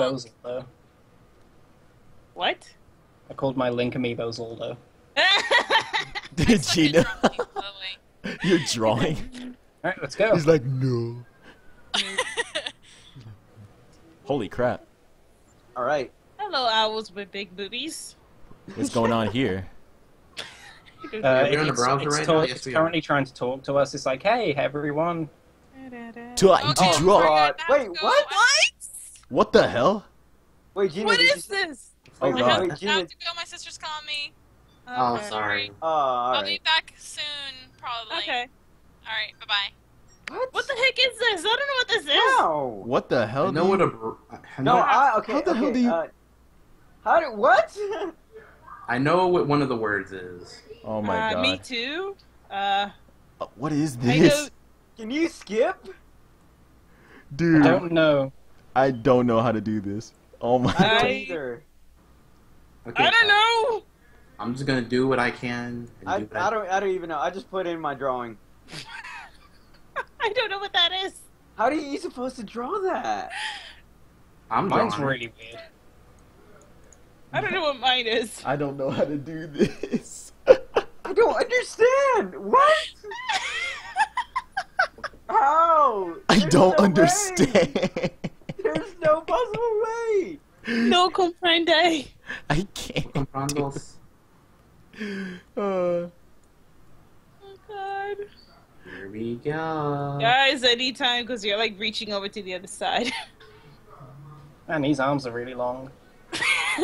amiibos Aldo. What? I called my Link amiibos Did Gina, know? you're drawing. Alright, let's go. He's like, no. Holy crap. All right. Hello, owls with big boobies. What's going on here? Uh, We're on the it's, browser it's right talk- now? It's currently trying to talk to us. It's like, hey, everyone. Time Oh, to oh, draw. Wait, go- what? What the hell? Wait, Gina. What did you is say- this? Oh Wait, god. wait, I have to go. My sister's calling me. Oh, sorry. Oh, all I'll right. be back soon, probably. Okay. All right. Bye bye. What? What the heck is this? I don't know what this is. How? What the hell? I know dude? what a. No, I okay. How the okay, hell do you- Uh, how do what? I know what one of the words is. Oh my uh, god. Me too. Uh, Uh, What is this? Can you skip? Dude, I don't know. I don't know how to do this. Oh my I don't either. Okay, I don't know. I'm just gonna do what I can. And I, do what I don't I don't even know. I just put in my drawing. I don't know what that is. How are you supposed to draw that? I'm Mine's drawing. really weird. I don't know what mine is. I don't know how to do this. I don't understand. What? How? I There's don't no understand. There's no possible way. no comprende. I can't. Comprandos. Uh, Oh god. Here we go. Guys, anytime, because you're like reaching over to the other side. Man, these arms are really long.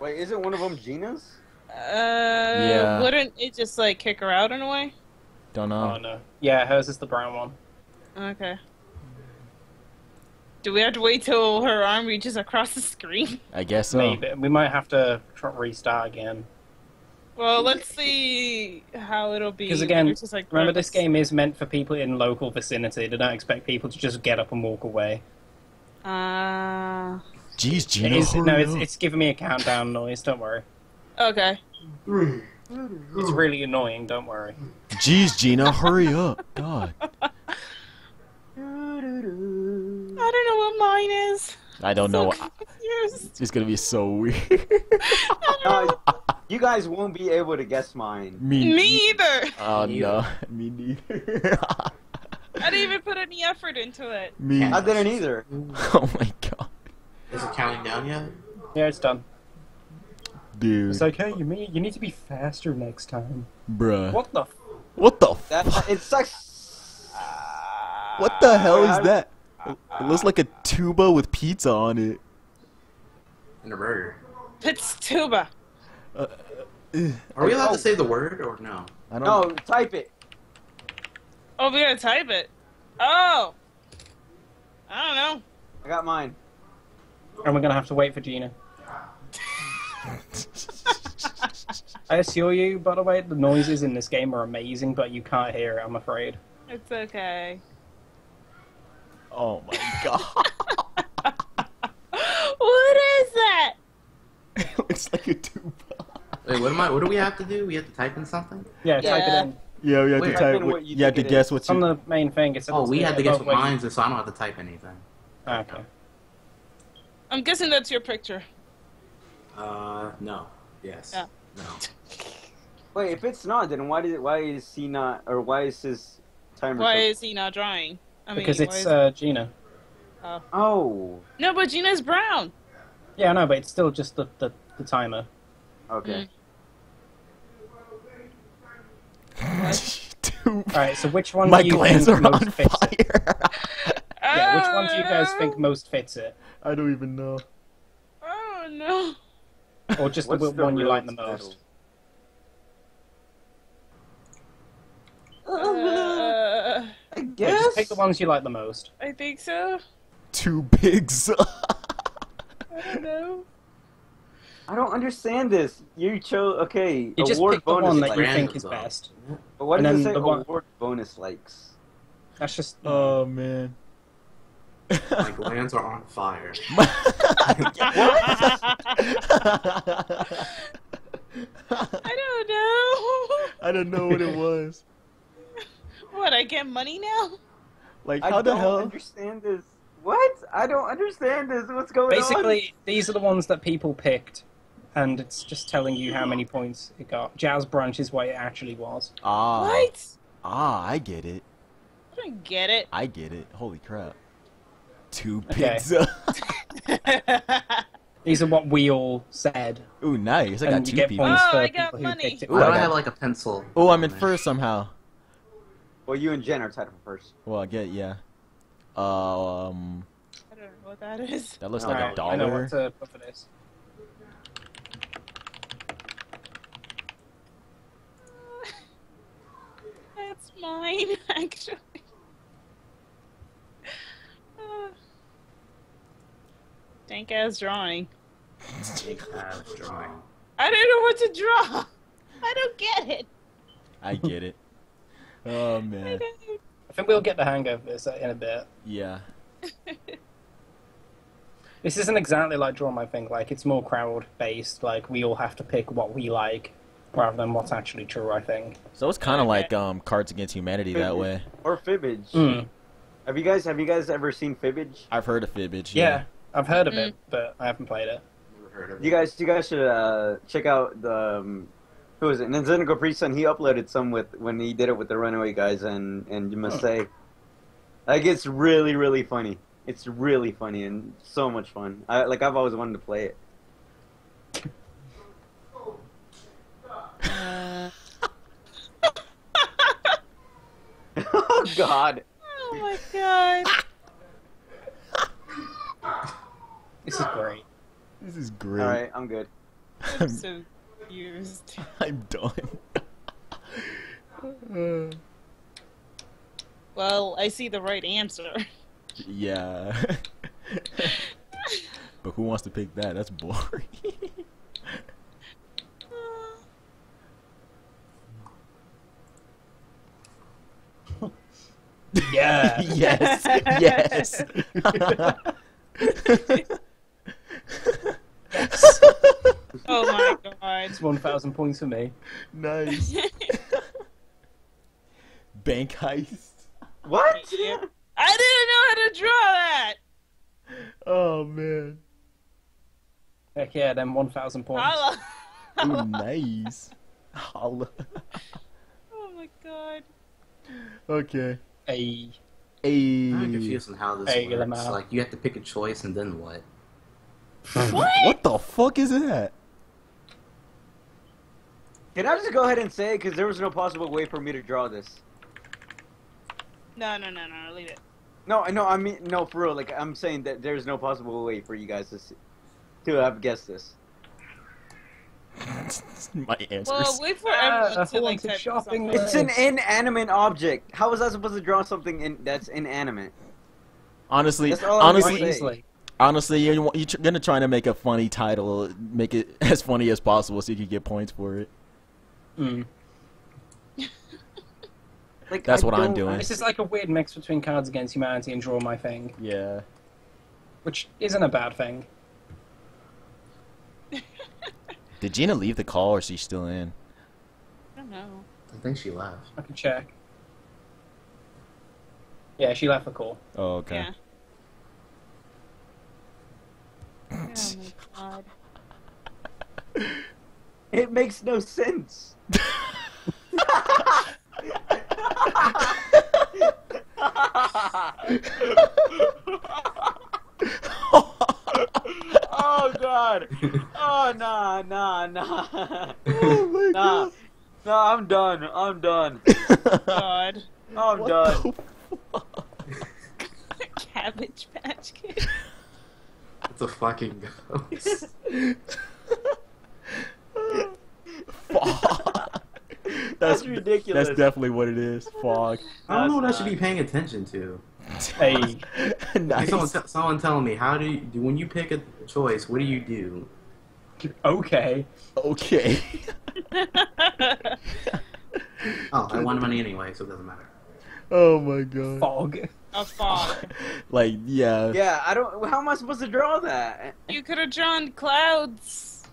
Wait, isn't one of them Gina's? Uh, Yeah. wouldn't it just like kick her out in a way? don't Oh know. no. Yeah, hers is the brown one. Okay. Do we have to wait till her arm reaches across the screen? I guess so. Maybe we might have to restart again. Well, let's see how it'll be. Because again, just, like, remember this game is meant for people in local vicinity. They don't expect people to just get up and walk away. Uh, Jeez, It Gina. no, it's, it's giving me a countdown noise. Don't worry. okay. It's really annoying. Don't worry. Jeez, Gina, hurry up. God. I don't know what mine is. I don't So know. confused. It's gonna be so weird. Uh, you guys won't be able to guess mine. me, Me either. Oh Me no, me neither. I didn't even put any effort into it. me. I didn't either. Oh my god, Is it counting down yet? Yeah, it's done. dude, It's okay. You mean you need to be faster next time. bruh. What the? F- What the? That fuck? it sucks. What the hell is that? It looks like a tuba with pizza on it. And a burger. It's tuba. Uh, ugh, Are we allowed Oh. to say the word or no? I don't. No, type it. Oh, we gotta type it. Oh. I don't know. I got mine. and we're gonna have to wait for Gina. I assure you, by the way, the noises in this game are amazing, but you can't hear it. I'm afraid. It's okay. Oh my god. what is that? it looks like a tuba. Wait, what am I? What do we have to do? We have to type in something. Yeah, type Yeah. it in. Yeah, we have Wait. to Type type. in what you you have to guess what's what It's on the main thing. It's Oh, we had to guess what above where you- mine's is, so I don't have to type anything. Okay. I'm guessing that's your picture. Uh, no. Yes. Yeah. No. Wait, if it's not, then why did why is he not or why is his timer? Why so- is he not drawing? I mean, because why it's uh, Gina. Oh, no, but Gina's brown. Yeah, I know, but it's still just the, the, the timer. okay. Tuba. Alright, so which one My do you glands think are most on fits it? fire. Yeah, which one do you guys think Oh, most fits it? I don't even know. Oh no. Or just What's the, the one you like the most? Uh, I Yeah, guess. Just pick the ones you like the most. I think so. Two pigs. I don't know. I don't understand this. You chose okay. You just award pick the bonus one that you think is best. But what and does it say? the one- Award bonus likes. That's just. oh man. My glands are on fire. I don't know. I don't know what it was. what? I get money now? Like I how the don't hell? understand this. What? I don't understand this. What's going on? Basically, these are the ones that people picked, and it's just telling you how many points it got. Jazz Branch is what it actually was. Ah. What? Ah, I get it. I don't get it. I get it. Holy crap. Two Okay. These are what we all said, Ooh, nice. I got and you two get people. points Oh, for I got people who money. picked it. Ooh, I do I got- have like a pencil? Oh, I'm in first somehow. Well, you and Jen are tied for first. Well, I get yeah. Um, I don't know what that is. that looks All like a Alright, I know dollar. what to put for this. That's mine, actually. Uh, Dank ass drawing. Big ass drawing. I don't know what to draw. I don't get it. I get it. Oh I man. don't. I think we'll get the hang of this in a bit. Yeah. This isn't exactly like Draw My Thing, like, it's more crowd based, like, we all have to pick what we like, rather than what's actually true, I think. So it's kind of like um Cards Against Humanity that way. Or Fibbage. Mm. Have you guys have you guys ever seen Fibbage? I've heard of Fibbage. Yeah, I've heard of Mm. it, but I haven't played it. Never heard of You guys you guys should uh, check out the um, who is it? Nintendo Capri Sun. He uploaded some with when he did it with the Runaway guys, and and you must say, like it's really really funny. It's really funny and so much fun. I like I've always wanted to play it. Oh God. oh my god. This is great. This is great. All right, I'm good. I'm I'm, so confused. I'm done. Well, I see the right answer. yeah. but who wants to pick that? That's boring. Yeah. yes. Yes. oh my god. It's 1,000 points for me. nice. Bank heist. What? I didn't know how to draw that. Oh man. Heck yeah, then 1,000 points. Holla. Ooh, nice. Holla. Oh my god. okay. A Hey. I'm confused on how this Hey, works. Like you have to pick a choice and then what? What? What the fuck is that? Can I just go ahead and say because there was no possible way for me to draw this. No, no, no, no, leave it. No, I know. I mean, no, for real. Like, I'm saying that there's no possible way for you guys to s- to have guessed this. My answers. Well, wait for Ah, everyone a to like haunted type shopping. It's an inanimate object. How was I supposed to draw something in, that's inanimate? honestly, That's honestly, gonna say. easily. honestly, you're, you're gonna try to make a funny title, make it as funny as possible, so you can get points for it. Mm. Like, That's I what I'm doing. This is like a weird mix between Cards Against Humanity and Draw My Thing, Yeah. which isn't a bad thing. Did Gina leave the call, or is she still in? I don't know. I think she left. I can check. Yeah, she left the call. Oh, okay. Yeah. Oh my god. It makes no sense. oh god. Oh nah nah nah. oh my Nah. Nah, I'm done. I'm done. God. I'm What done. the fuck? Cabbage Patch Kid. It's a fucking ghost. That's, ridiculous. That's definitely what it is. Fog. I don't know what I should be paying attention to. Hey, Hey, nice. someone, t- someone telling me how do you do when you pick a choice? What do you do? okay. Okay. Oh, I won money anyway, so it doesn't matter. oh my god. Fog. A fog. Like, yeah. Yeah, I don't. How am I supposed to draw that? You could have drawn clouds.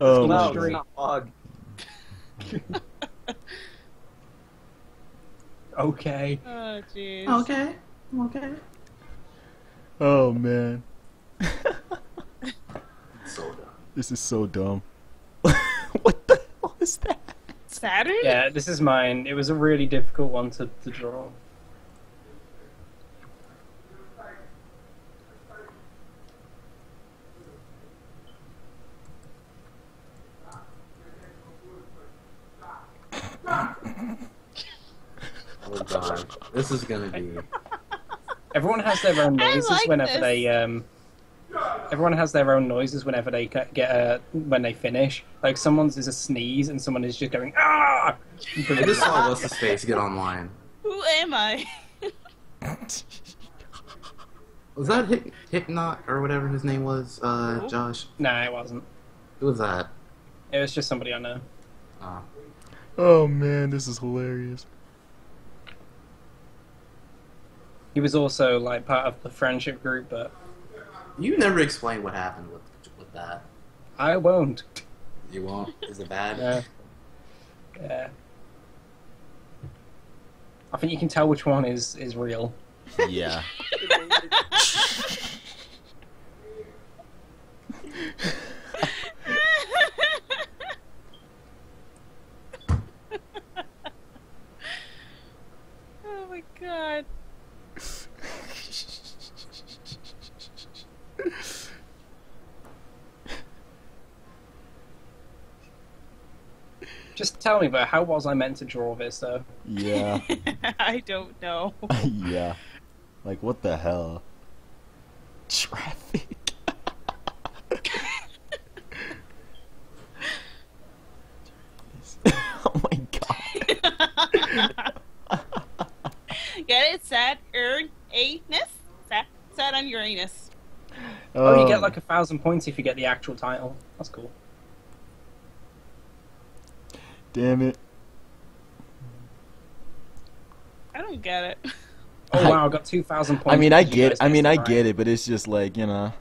Oh no, it's not fog. Okay. Oh jeez. Okay. Okay. Oh man, So dumb. this is so dumb. what the hell is that? Saturn? Yeah, this is mine. It was a really difficult one to, to draw. Oh god. This is gonna be. Everyone has their own noises like whenever this. they um. Everyone has their own noises whenever they ca- get a when they finish. Like someone's is a sneeze and someone is just going ah. I just saw what's his face get online. Who am I? Was that Hip Hypnot or whatever his name was? Uh, Who? Josh. No, it wasn't. Who was that? It was just somebody I know. Uh, Oh man, this is hilarious. He was also like part of the friendship group, but you never explained what happened with with that. I won't. You won't. Is it bad? Yeah. Yeah. I think you can tell which one is is real. Yeah. oh my god. Just tell me, but how was I meant to draw this though? Yeah. I don't know. yeah. Like what the hell? Traffic. oh my god. Get it? Saturn anus? Sat Saturn Uranus. Oh, you get like a thousand points if you get the actual title. That's cool. Damn it. I don't get it. Oh wow, I got two thousand points. I mean, I get. guys I mean, I get it, but it's just like you know.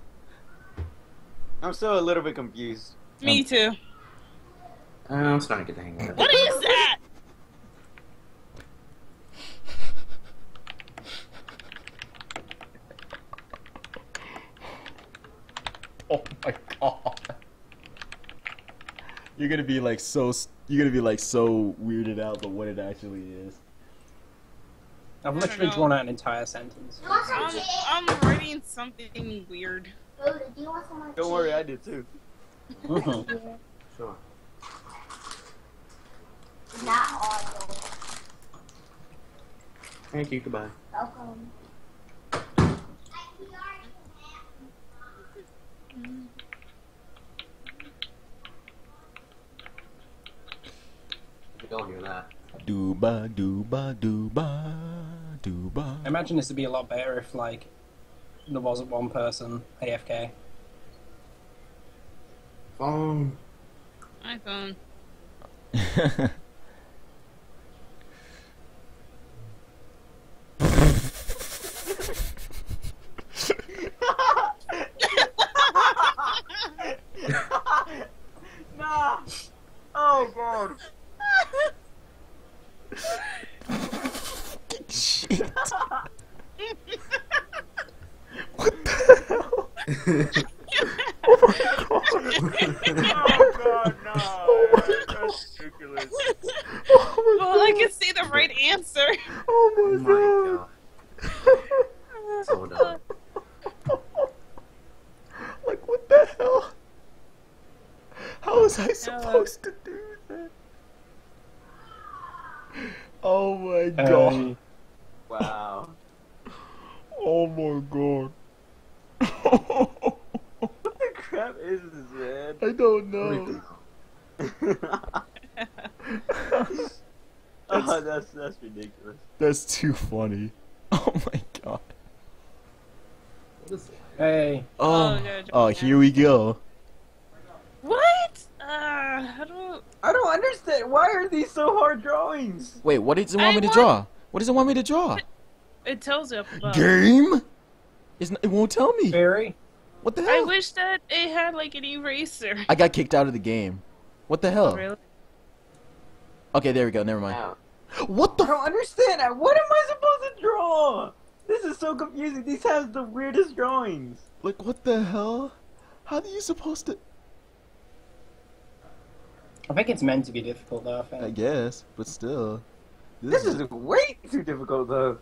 I'm still a little bit confused. Me too. Uh, I'm starting to get the hang of it. What is that? Oh my god. You're gonna be like so. S- You're gonna be like so weirded out by what it actually is. I've I don't literally drawn out an entire sentence. You want some I'm, chips? I'm writing something weird. Do you want some Don't worry, I did too. Mhm. Sure. Not all. Thank you. Goodbye. Welcome. You don't hear that. Dooba dooba dooba dooba. I imagine this would be a lot better if like there wasn't one person AFK. Phone. iPhone. nah. Oh god. Shit. what the hell? Oh god, no. That's ridiculous. well, I can see the right answer. Oh Oh my god. So dumb. Like what the hell? How was I supposed to do that? Oh my god. Um, Wow. Oh my god. What the crap is this, man? I don't I don't even know. know. oh, that's that's ridiculous. That's too funny. Oh my god. What is it? hey, Oh, Oh, good. oh, here we go. What? Uh, I don't. I don't understand. Why are these so hard drawings? Wait, what does it want I me to want- draw? What does it want me to draw? It tells you up. Game? It's n- it won't tell me. Barry. What the hell? I wish that it had like an eraser. I got kicked out of the game. What the hell? Really? Okay, there we go. Never mind. Wow. What I the? don't understand. What am I supposed to draw? This is so confusing. These have the weirdest drawings. Like, what the hell? How are you supposed to? I think it's meant to be difficult, though. I think. I guess, but still. This is way too difficult, though.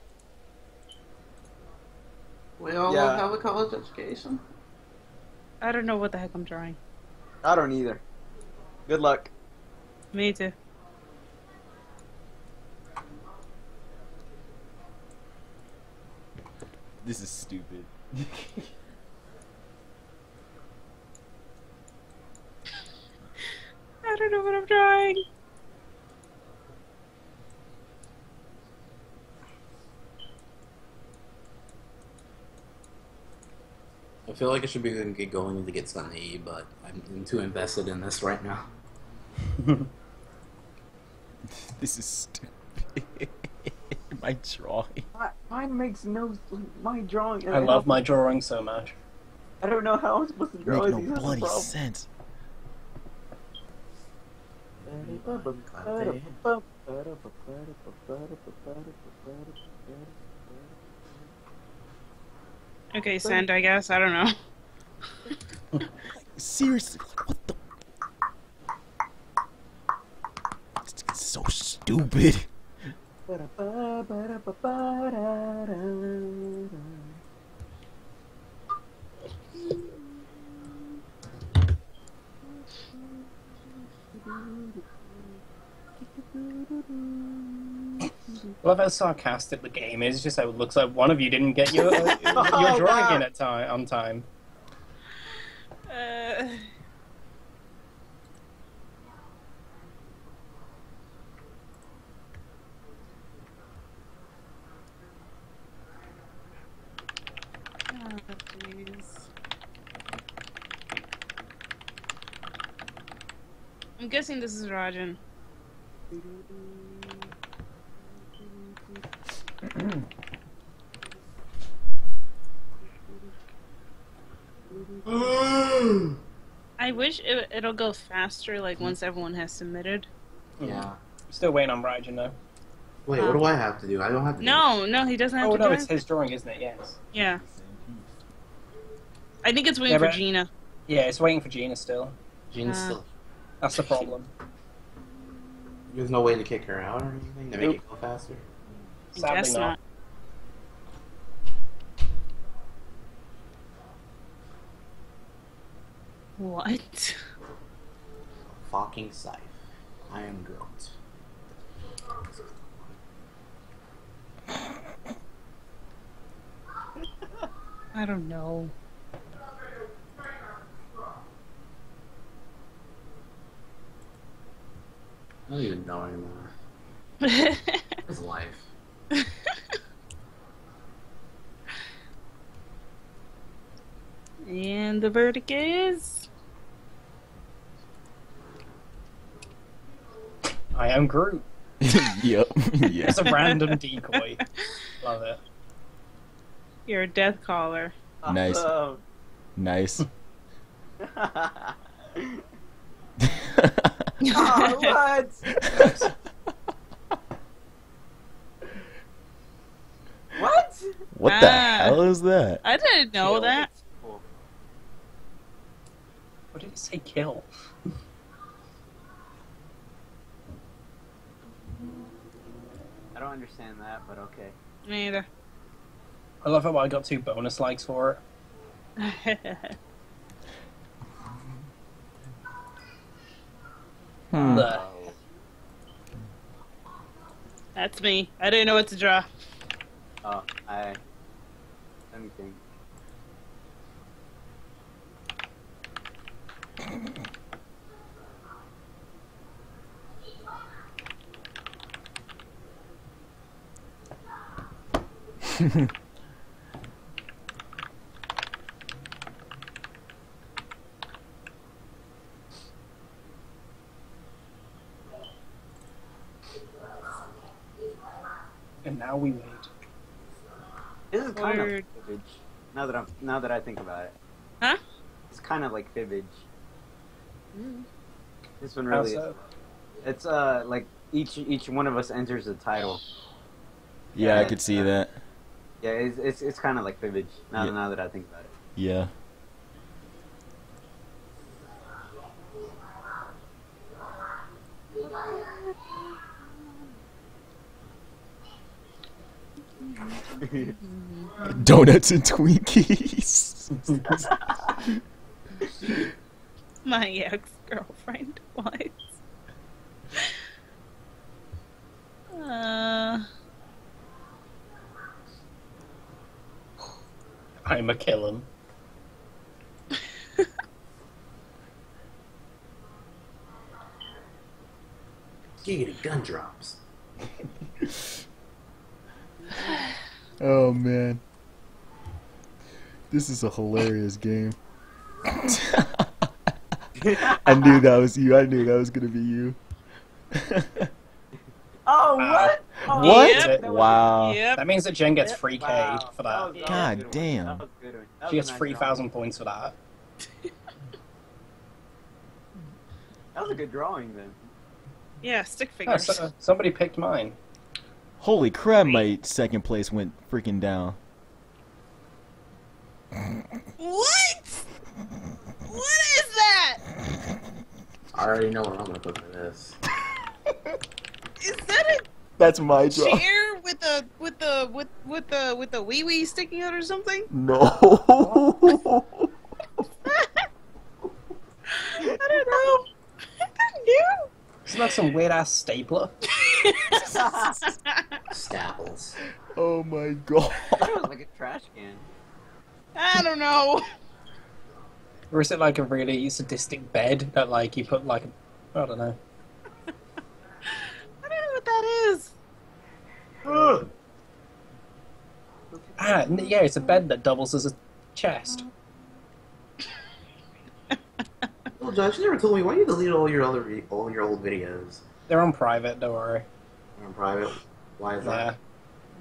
We all Yeah. have a college education. I don't know what the heck I'm drawing. I don't either. Good luck. Me too. This is stupid. I don't know what I'm drawing. I feel like I should be able to get going to get Sunny, but I'm too invested in this right now. this is stupid. My drawing. My- Mine makes no. My drawing. I love my drawing so much. I don't know how I'm supposed to draw Make no these. That's the bloody sense. Okay, send, I guess. I don't know. Seriously, what the? It's, it's so stupid. I love how sarcastic the game is. Just how it looks like one of you didn't get your uh, your Oh, drawing wow. in at time on time. Uh, oh. I'm guessing this is Raijin. I wish it, it'll go faster, like once everyone has submitted. Yeah. Still waiting on Raijin though. Wait, what do I have to do? I don't have to. do No, no, he doesn't have Oh to Oh no, do it's his drawing, isn't it? Yes. Yeah. I think it's waiting Yeah, for Gina. Yeah, it's waiting for Gina still. Jean's Uh, still. That's the problem. There's no way to kick her out or anything to make Nope. it go faster. I Sadly guess not. not. What? Fucking scythe. I am Groot. I don't know. I don't even know anymore. It's life. and the verdict is I am Groot. yep. yeah. It's a random decoy. Love it. you're a death caller. Nice. Awesome. Nice. Oh, what? what? what the Ah. hell is that? I didn't know Kill. that. What did it say? Kill. I don't understand that, but okay. Me either. I love how I got two bonus likes for it. Hmm. The- That's me. I didn't know what to draw. Oh, I. Let me think. And now we wait. This is kind Word. of fibbage. Now that I'm now that I think about it, Huh? it's kind of like fibbage. This one How really. Is. so? It's uh like each each one of us enters a title. Yeah, I could see that. Yeah, it's it's, it's kind of like Fibbage. Now, Yeah. now that I think about it. Yeah. Donuts and Twinkies. My ex girlfriend was. Uh, I'm a killer. Giggity gun drops. oh man. This is a hilarious game. I knew that was you. I knew that was gonna be you. Oh what? Oh, What? Yep. Wow. yep. That means that Jen gets free K Wow. for That that. was- that God a damn. That was a good one. That She gets a nice three drawing. thousand points for that. That was a good drawing then. Yeah, stick Oh, figures. so, uh, somebody picked mine. Holy crap! My second place went freaking down. What? What is that? I already know what I'm gonna put for this. Is that That's my a draw. chair with a with the with with the with the wee wee sticking out or something? No. I don't know. I don't. Isn't that some weird ass stapler? Staples. oh my god. It was like a trash can. I don't know. Or is it like a really sadistic bed that like you put like I don't know. I don't know what that is. Ah, yeah, it's a bed that doubles as a chest. Well, Josh, you never told me why you deleted all your other all your old videos They're on private, don't worry. on private. Why is Yeah. that?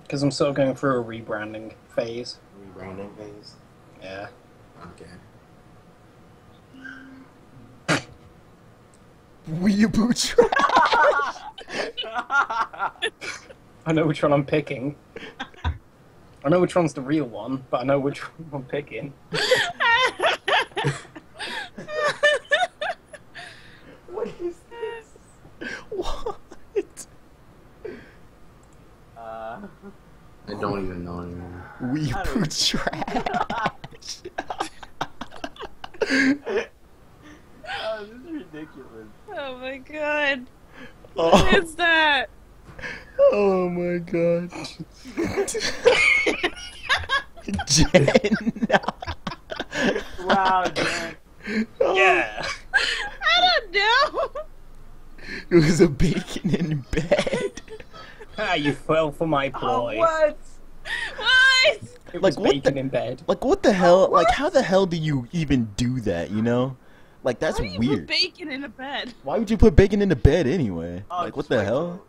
Because I'm still going through a rebranding phase. Rebranding phase. Yeah. Okay. Weeaboo trash. I know which one I'm picking. I know which one's the real one, but I know which one I'm picking. what is this? What? Uh, I don't even know anymore. Weeaboo trash. oh, this is ridiculous. Oh my god. oh, What is that? oh my god. Jen. Wow, Dan. Yeah. I don't know. It was a bacon in bed. ah, you fell for my Oh, ploy. what? What? It Like, was what bacon the- in bed. Like what the hell? Like how the hell do you even do that? You know? Like that's Why do you weird. put bacon in a bed? Why would you put bacon in the bed anyway? Oh, like what the wait. hell?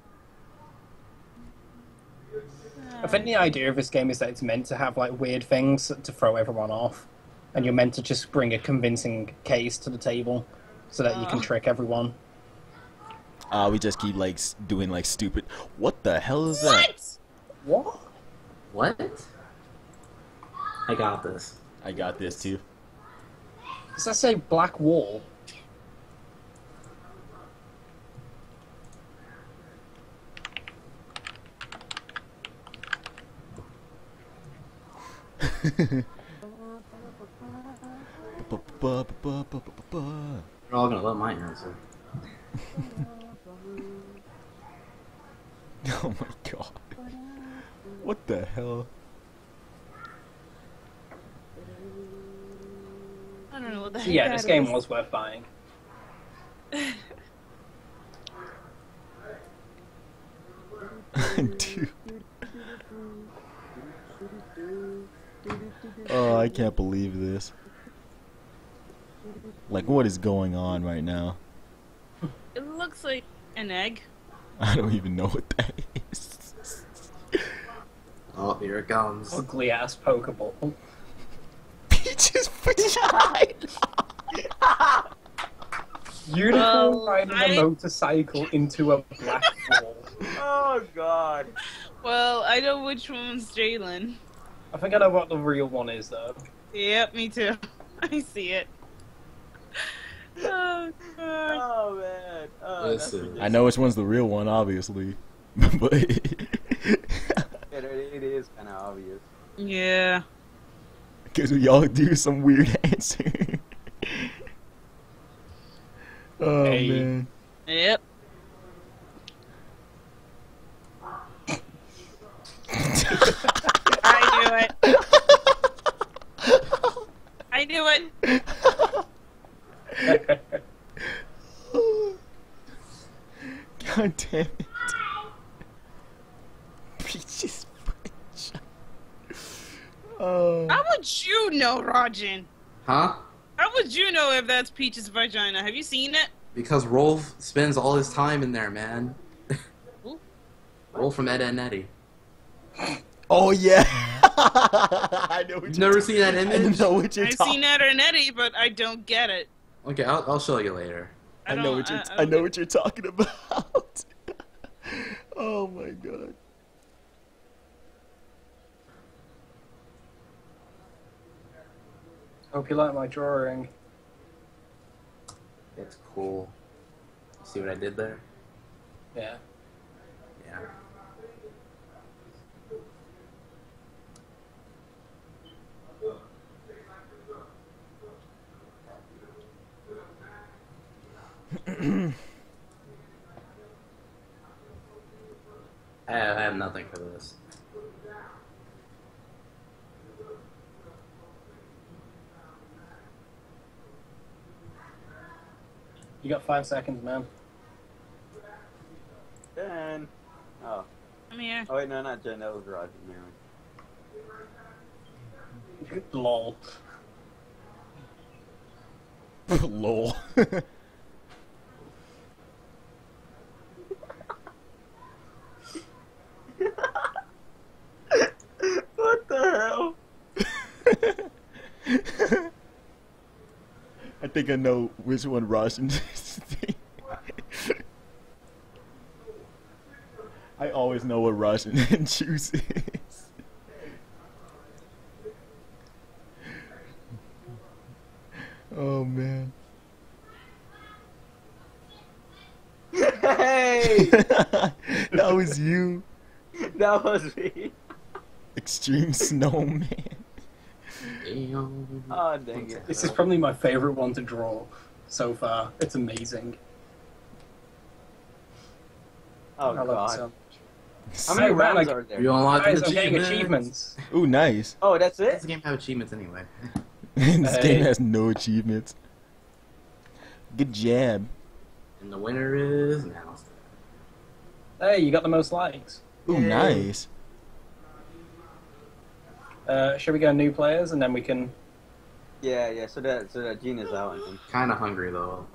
I think the idea of this game is that it's meant to have like weird things to throw everyone off, and you're meant to just bring a convincing case to the table so that you can Oh. trick everyone. Uh, we just keep like doing like stupid. What the hell is that? What? What? What? I got this. I got this too. Does that say black wall? You're all gonna love my answer. Oh my god. What the hell? I don't know what the So yeah, this game was worth buying. Dude. Oh, I can't believe this. Like, what is going on right now? It looks like an egg. I don't even know what that is. Oh, here it comes. Ugly ass Pokeball. Peach's vagina! Unicorn Well, riding I- a motorcycle into a black hole. Oh, God. Well, I know which one's Jalen. I think I know what the real one is though. Yep, me too. I see it. Oh god. Oh man. Oh, that's Listen. I know which one's the real one, obviously, but It, it is kind of obvious. Yeah. because we all do some weird answer. Oh Hey. man. Yep. I knew it. I knew it. God damn it. Peaches French. Oh. How would you know, Raijin? Huh? How would you know if that's Peach's vagina? Have you seen it? Because Rolf spends all his time in there, man. Rolf from Ed, Edd and Eddy. Oh yeah. I know You've never seen that I image? know what you're I've talking. seen Ned or Nettie, but I don't get it. Okay, I'll, I'll show you later. I, know what you're. I- I I, know what you're talking about. oh my god. Hope you like my drawing. It's cool. See what I did there? Yeah. Yeah. I have, I have nothing for this. You got five seconds, man. Jen. Oh. I'm here. Oh wait, no, not Jen. That was Roger. Never mind. Lol. Lol. think I know which one Russian is. I always know what Russian juice is. Oh man. hey, that was you. that was me. Extreme snowman. Damn. Oh dang it. This is probably my favorite one to draw so far. It's amazing. Oh I god. so How many So, rounds like- are there? You unlock Guys, I'm getting achievements. achievements. Ooh, nice. Oh, that's it. This game have achievements anyway. this Hey. game has no achievements. Good job. And the winner is now. Hey, you got the most likes. Ooh, Yay. nice. Uh, shall we go new players and then we can? Yeah, yeah. So that so that Gina's out. Kind of hungry though.